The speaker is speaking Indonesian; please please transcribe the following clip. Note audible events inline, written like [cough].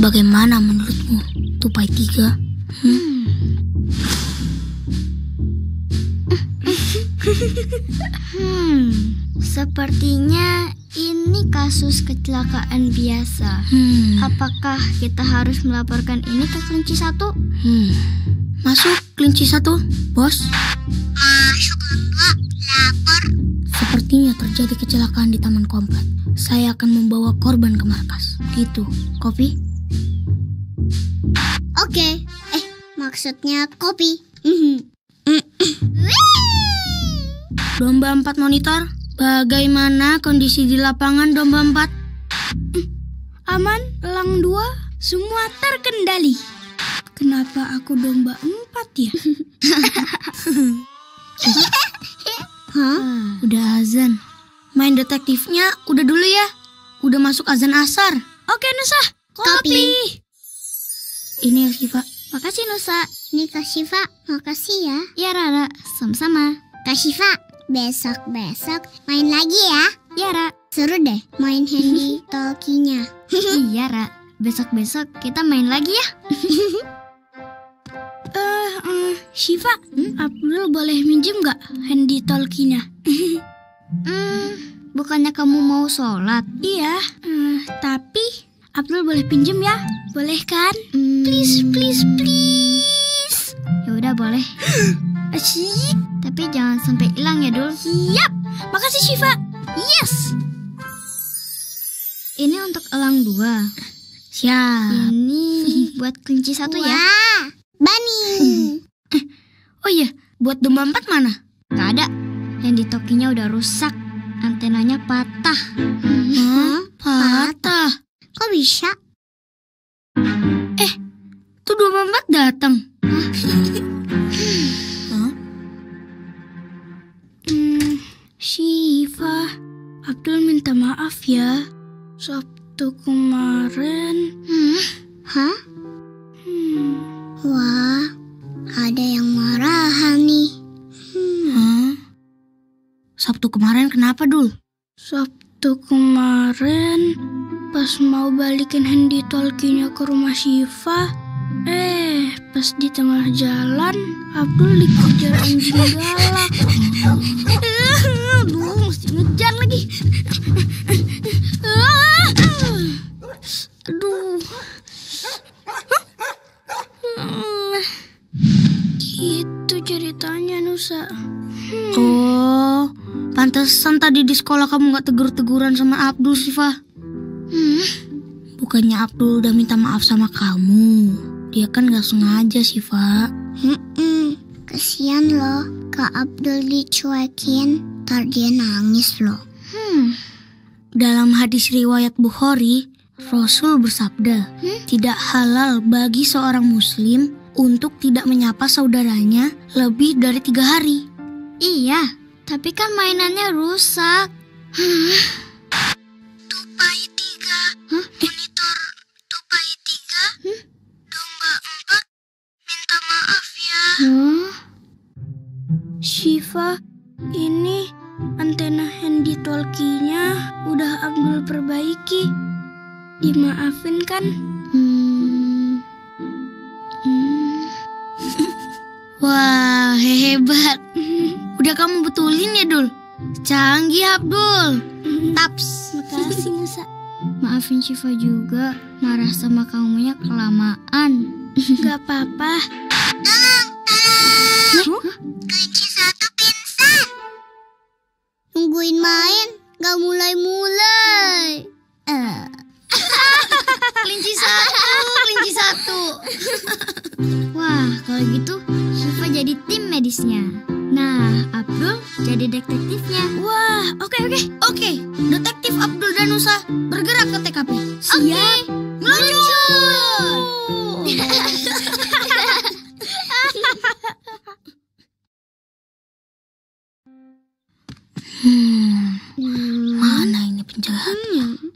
Bagaimana menurutmu, tupai tiga? Hmm? Hmm, sepertinya ini kasus kecelakaan biasa. Hmm. Apakah kita harus melaporkan ini ke kelinci satu? Hmm. Masuk kelinci satu, bos. Masuk enggak? Lapor. Sepertinya terjadi kecelakaan di taman komplek. Saya akan membawa korban ke markas. Gitu. Kopi? Oke. Eh, maksudnya kopi. Domba empat monitor. Bagaimana kondisi di lapangan domba empat? Aman, elang dua, semua terkendali. Kenapa aku domba empat ya? [laughs] Hah? Udah azan. Main detektifnya udah dulu ya. Udah masuk azan asar. Oke Nusa, Kopi. Ini ya Siva. Makasih Nusa. Ini Kak Syifa, makasih ya. Ya Rara, sama-sama. Kak Syifa, besok-besok main lagi ya. Ya Ra. Seru deh main handy [laughs] talkinya. [laughs] iya Ra. Besok-besok kita main lagi ya. [laughs] Eh, eh, Shiva, Abdul boleh minjem nggak handy talkinya? hmm, bukannya kamu mau sholat? Iya, eh, tapi Abdul boleh pinjem ya? Boleh kan? Please, please, please. Ya udah boleh. [gasps] Asyik. Tapi jangan sampai hilang ya, Dul. Siap. Makasih, Shiva. Yes. Ini untuk elang dua. Siap. Ini buat kelinci satu ya. Bani. [clears throat] Oh iya, buat domba empat mana? Gak ada. Yang di tokinya udah rusak. Antenanya patah. Hmm? Hah? Patah? Kok bisa? Eh, 24 datang. Huh? hmm, Syifa, Abdul minta maaf ya. Sabtu kemarin. Hmm? Hah? Hmm. Wah, ada yang marahan nih. Hmm. Huh? Sabtu kemarin kenapa, Dul? Sabtu kemarin pas mau balikin handy talkinya ke rumah Syifa, eh pas di tengah jalan Abdul dikejar anjing galak. Aduh, mesti ngejar lagi. Aduh. Gitu ceritanya Nusa. Oh, pantesan tadi di sekolah kamu nggak tegur-teguran sama Abdul, Siva. Hmm. Bukannya Abdul udah minta maaf sama kamu. Dia kan nggak sengaja, Siva. Hmm, kesian loh. Kak Abdul dicuekin, ntar dia nangis loh. Hmm. Dalam hadis riwayat Bukhari, Rasul bersabda, tidak halal bagi seorang muslim untuk tidak menyapa saudaranya lebih dari tiga hari. Iya, tapi kan mainannya rusak. Tupai Shiva, ini antena handy talkie-nya udah Abdul perbaiki. Dimaafin kan? Hmm, Hmm. [laughs] Wah, hebat. [laughs] Udah kamu betulin ya, Dul? Canggih, Abdul. Taps. Makasih Nusa. Maafin Shiva juga. Marah sama kamunya kelamaan. Gak apa-apa. Mulai-mulai. [laughs] Kelinci satu, kelinci satu. Wah, kalau gitu Shiva jadi tim medisnya. Nah, Abdul jadi detektifnya. Wah, oke oke. Oke, detektif Abdul Danusa bergerak ke TKP. Siap. Meluncur. [laughs] mana